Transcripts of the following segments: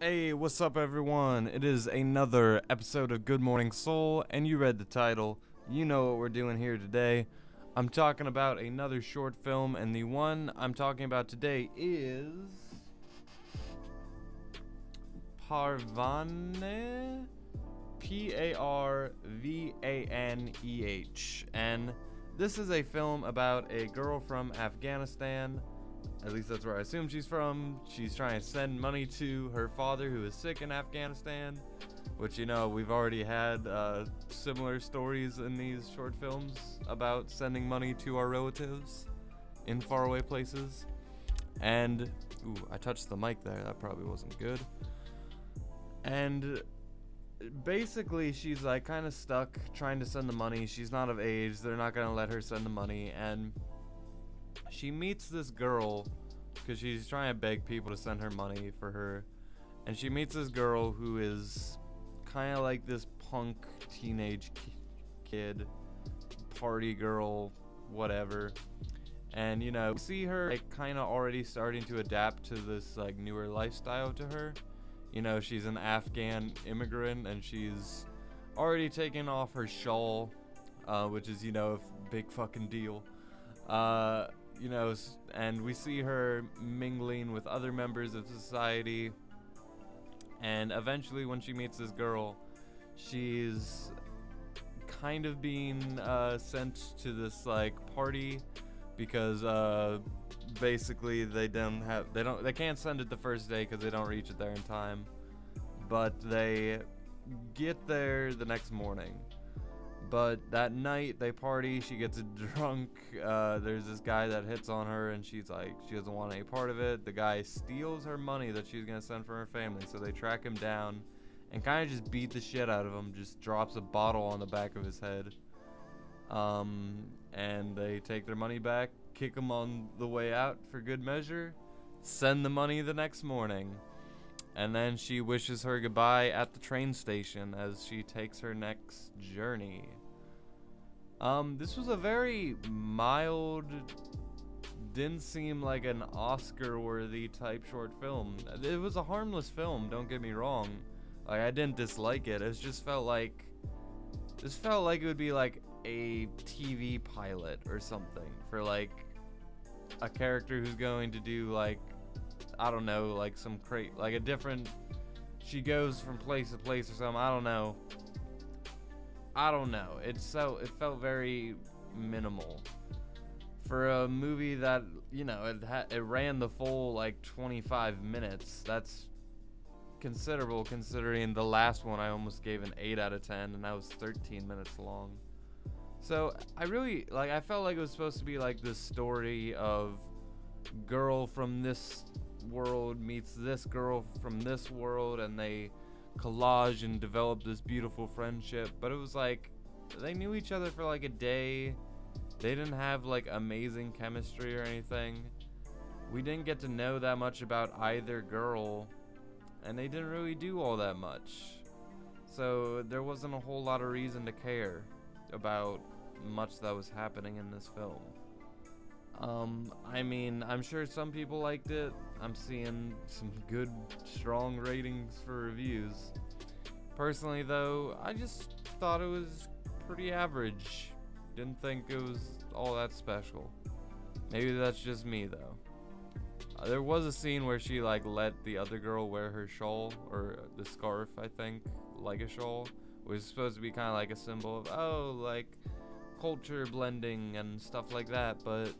Hey, what's up, everyone? It is another episode of Good Morning Sol, and you read the title. You know what we're doing here today. I'm talking about another short film, and the one I'm talking about today is. Parvaneh? P A R V A N E H. And this is a film about a girl from Afghanistan at least that's where I assume she's from. She's trying to send money to her father who is sick in Afghanistan, which, you know, we've already had uh, similar stories in these short films about sending money to our relatives in faraway places. And, ooh, I touched the mic there. That probably wasn't good. And basically, she's like kind of stuck trying to send the money. She's not of age. They're not going to let her send the money. And she meets this girl because she's trying to beg people to send her money for her. And she meets this girl who is kind of like this punk teenage kid, party girl, whatever. And you know, see her like kind of already starting to adapt to this like newer lifestyle to her. You know, she's an Afghan immigrant and she's already taken off her shawl, uh, which is you know a big fucking deal. Uh, you know, and we see her mingling with other members of society. And eventually, when she meets this girl, she's kind of being uh, sent to this like party because uh, basically they don't have they don't they can't send it the first day because they don't reach it there in time, but they get there the next morning but that night they party, she gets drunk. Uh, there's this guy that hits on her, and she's like, she doesn't want any part of it. The guy steals her money that she's gonna send for her family, so they track him down and kind of just beat the shit out of him. Just drops a bottle on the back of his head. Um, and they take their money back, kick him on the way out for good measure, send the money the next morning. And then she wishes her goodbye at the train station as she takes her next journey. Um, this was a very mild, didn't seem like an Oscar-worthy type short film. It was a harmless film, don't get me wrong. Like, I didn't dislike it. It just felt like, this felt like it would be like a TV pilot or something for like a character who's going to do like I don't know, like some crate, like a different. She goes from place to place or something. I don't know. I don't know. It's so it felt very minimal for a movie that you know it ha- it ran the full like 25 minutes. That's considerable considering the last one I almost gave an 8 out of 10 and that was 13 minutes long. So I really like I felt like it was supposed to be like the story of girl from this world meets this girl from this world and they collage and develop this beautiful friendship. But it was like they knew each other for like a day. They didn't have like amazing chemistry or anything. We didn't get to know that much about either girl, and they didn't really do all that much. So there wasn't a whole lot of reason to care about much that was happening in this film. Um, I mean, I'm sure some people liked it. I'm seeing some good, strong ratings for reviews. Personally, though, I just thought it was pretty average. Didn't think it was all that special. Maybe that's just me, though. Uh, there was a scene where she, like, let the other girl wear her shawl, or the scarf, I think, like a shawl. It was supposed to be kind of like a symbol of, oh, like, culture blending and stuff like that, but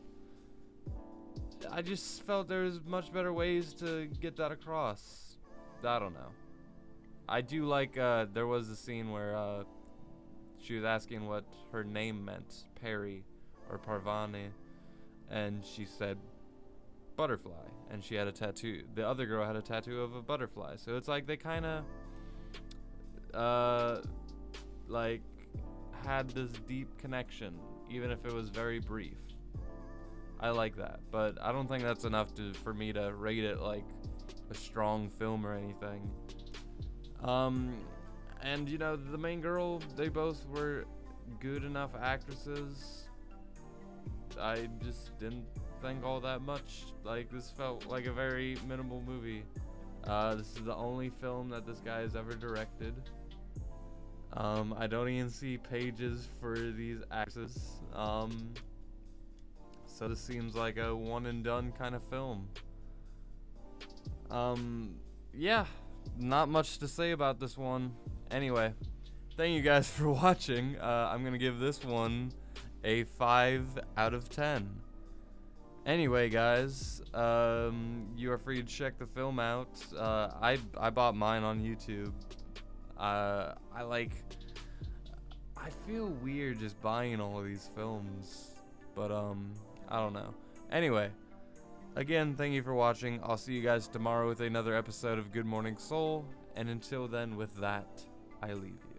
I just felt there was much better ways to get that across. I don't know. I do like, uh, there was a scene where, uh, she was asking what her name meant, Perry, or Parvaneh, and she said butterfly, and she had a tattoo. The other girl had a tattoo of a butterfly, so it's like they kind of, uh, like, had this deep connection, even if it was very brief. I like that, but I don't think that's enough to for me to rate it like a strong film or anything. Um, and you know the main girl, they both were good enough actresses. I just didn't think all that much. Like this felt like a very minimal movie. Uh, this is the only film that this guy has ever directed. Um, I don't even see pages for these axes. Um, so this seems like a one and done kind of film. Um, yeah, not much to say about this one. Anyway, thank you guys for watching. Uh, I'm gonna give this one a 5 out of 10. Anyway, guys, um, you are free to check the film out. Uh, I I bought mine on YouTube. Uh, I like. I feel weird just buying all of these films, but um, I don't know. Anyway, again, thank you for watching. I'll see you guys tomorrow with another episode of Good Morning Sol. And until then, with that, I leave you.